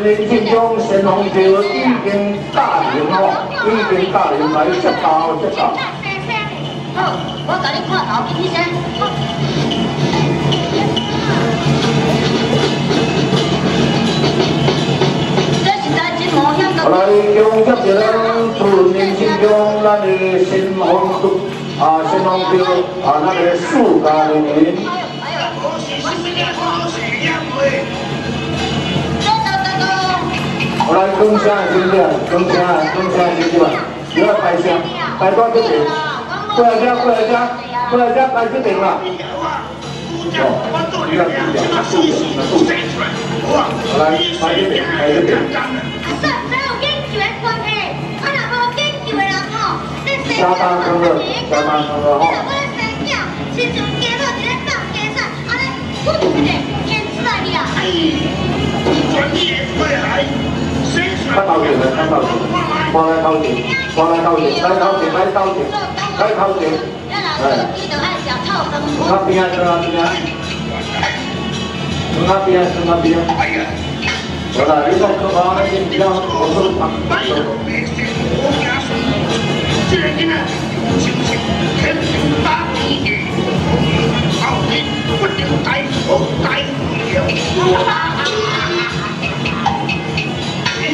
春年进中神龙桥已经大人哦，已经大人来接到接到。好，我带你看头，起先。这是在金毛乡的。来，恭喜一人春年进中，咱的神龙啊，神龙桥啊，那个树家人我来恭喜兄弟，恭喜恭喜兄弟们，不要开枪，开多这边，过来家，过来家，过来家，开这边了。哦，不要紧张，拿肚子，拿肚子。来，开这边，开这边。下班上课，下班上课哈。看到点了，看到点，过来靠点，过来靠点，来靠点，来靠点，来靠点，哎，那边啊，那边啊，那边啊，那边啊，我来，你说可怕，你比较我说旁边有。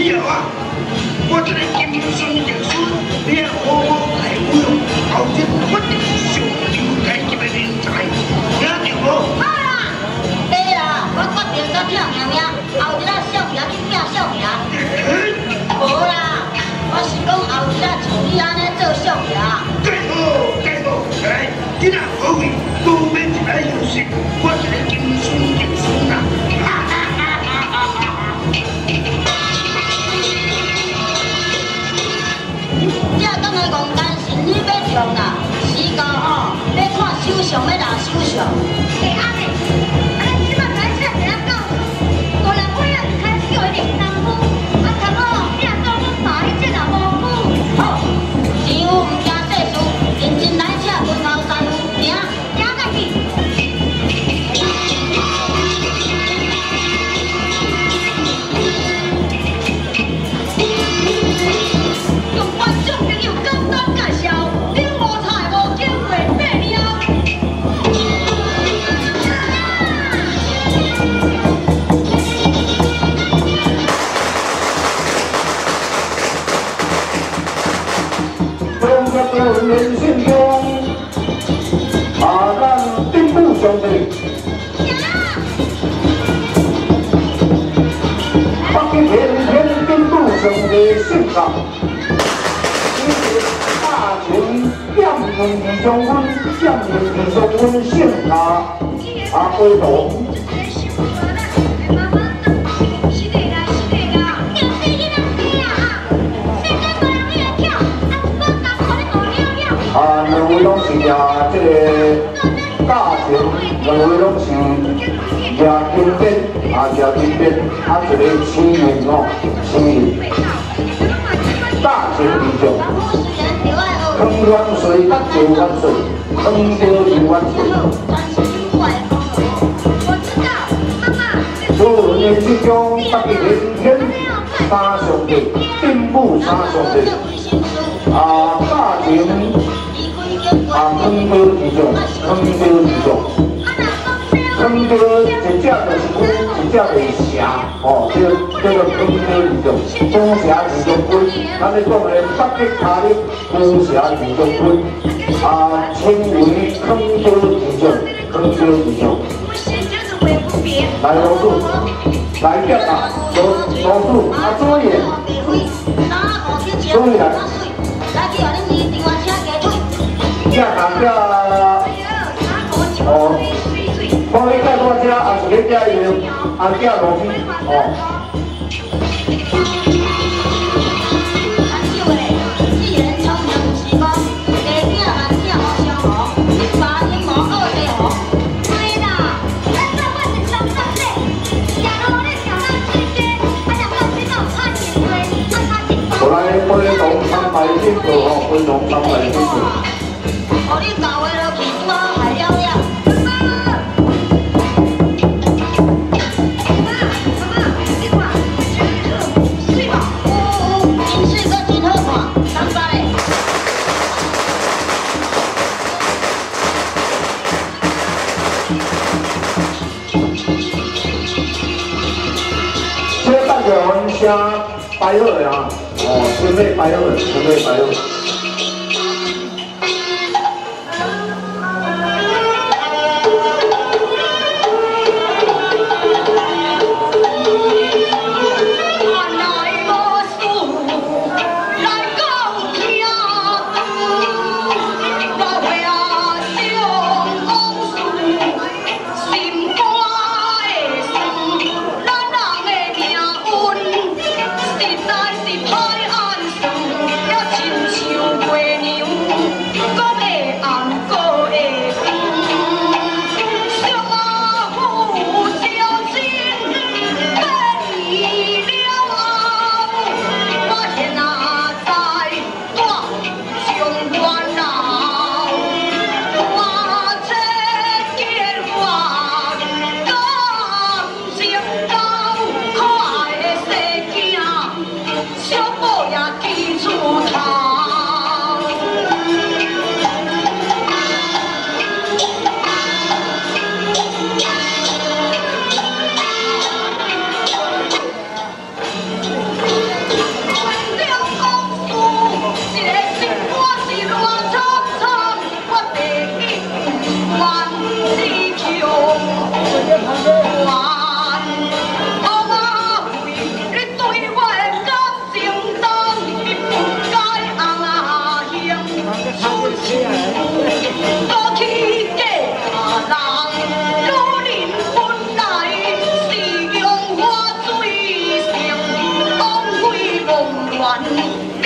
以后啊，我这个金孙玉孙，你要好好来务用，后要看手相要拿手相。将军弟兄们，将军弟兄们性格啊，归同。啊，两位拢是呀，这个大型，两位拢是呀经典，啊呀经典，啊一个青年哦，青年，大型英雄，铿锵水得九万岁，铿锵九万岁。四年之中，八个天天三兄弟，并不三兄弟，啊大型。啊，坑哥弟兄，坑哥弟兄，坑哥一只就是龟，一只就是蛇，哦，叫叫做坑哥弟兄，高蛇弟兄龟，咱咧讲的北极卡哩高蛇弟兄龟，啊，称为坑哥弟兄，坑哥弟兄。来老鼠，来一啊，老老鼠，啊左眼，左眼。只大只哦，看你介大只，还是你只用红只螺丝哦。白有了啊哦。准备白言了准备发言 Thank you.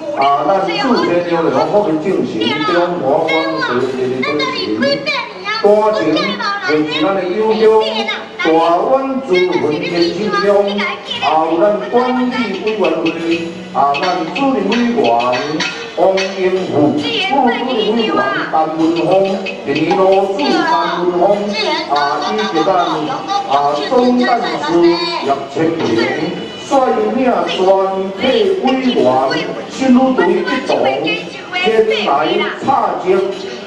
啊，咱是自觉丢的，我们进行中华关系的进行，多情就是咱的优秀，大湾族文天之，啊，有咱管理委员会的，啊，咱主任委员王英富，副主任委员陈文峰，李二路主陈文峰，啊，以及咱啊总干事叶清平。率领全体委员新路队一同前来插旗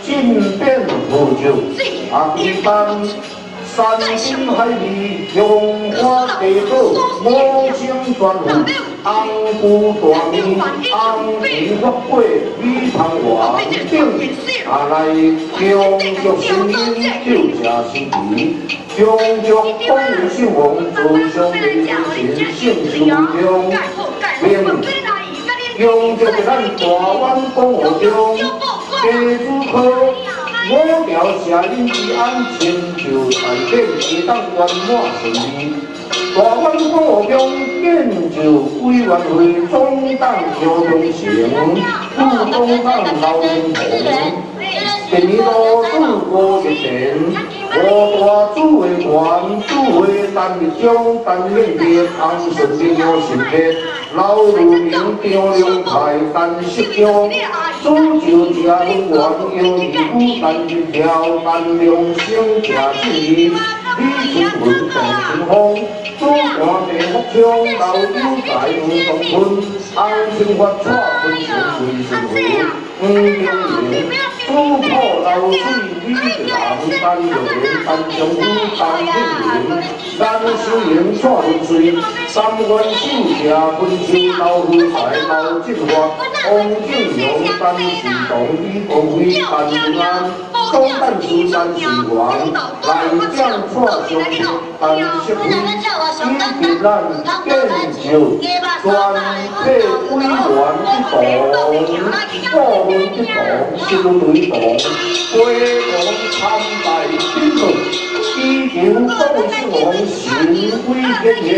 进变扶救，啊，一般。山珍海味，荣华地宝，五星传户，红菇大面，红皮发粿，米汤圆等，啊来中竹新年就吃新奇，中竹风味秀旺，做上人情胜寿中，并中竹咱大湾江河中，家子好。五条社人之安，成就台北会当圆满顺利。大湾江河中建就委员会总党邱忠成，副总党刘英宏，第二路主郭玉田，五大主委员主委陈立忠担任的康顺的刘信杰。老路名张良派陈锡江，主就家人员由义务担任条陈良生家主义，李春文郑春芳，主管地福昌老友在五中村，安庆发蔡分成卫生会，黄忠义，主破老水李德南单六连单中武单庆林，南秀营蔡文水，三关秀家分。老夫财老进化，王敬勇单是同一国会办案，东汉书三是王，来将错兄弟单识会，以及咱建就全体委员一同，部门一同，小队同，归同参拜天主，祈求东四王神威天爷。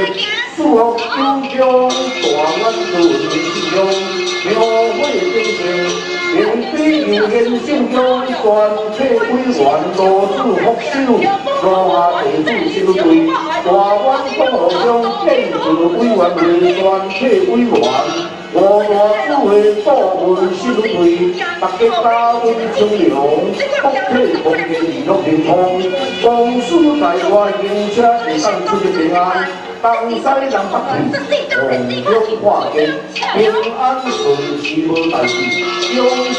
祝福九江大安顺利吉祥，庙会精神，迎飞游人心中，全体委员多祝福寿，罗下地主小队，大湾江河中建筑委员会全体委员。五大主会部门小队，大家加温从容，福气丰年娱乐健康，公司在外迎车会当出入平安，东西人北去，红中化健，平安顺时无代志。永续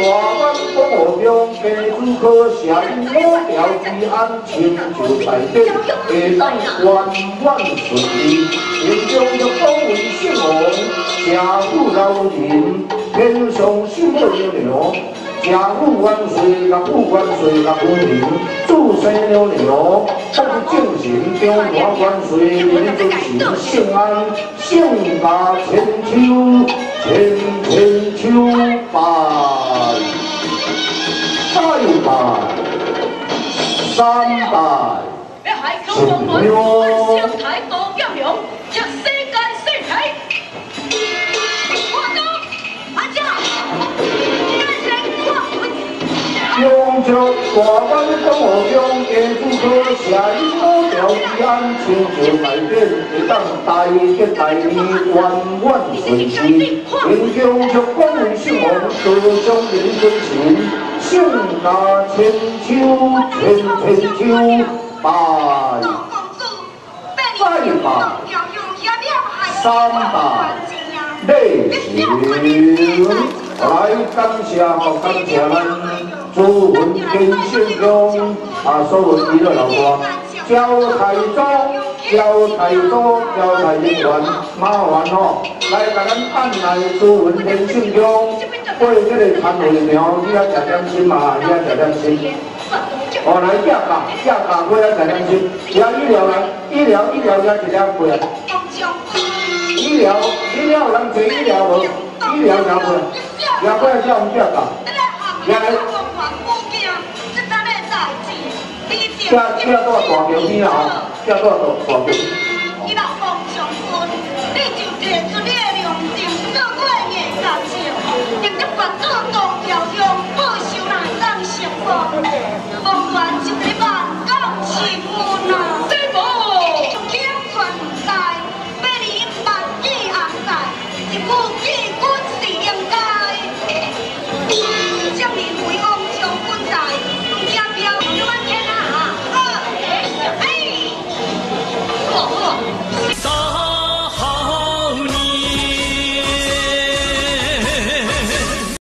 大湾江河中，家主可社因五条之安，成就在顶，会当万万顺利，永续高位兴旺。家父老人，天上星斗亮亮，家父万岁，家父万岁，家父人，祝生亮亮，福精神，中华万岁，人尊敬，幸安，幸大千秋，千千秋百，再拜三拜，四六。永州大湾江河中，家主可社因五条之安，成就大典，会当大吉大利，万万顺遂。愿永州光荣兴旺，多享人尊情，盛大千秋，千千秋，拜再拜三拜内行，来感谢，感谢咱。祝文天信中啊，所有娱乐老哥，交台中，交台中，交台人员，麻烦哦，来甲咱按来祝文天信中，过这个餐会苗，你要食点心嘛，你要食点心。哦，来价格，价格过来食点心，要医疗人，医疗医疗要一点贵啊。医疗医疗人做医疗无，医疗要贵，要贵叫我们价格，来。车车多大条片啊？车多大大条？伊老公上孙，你就提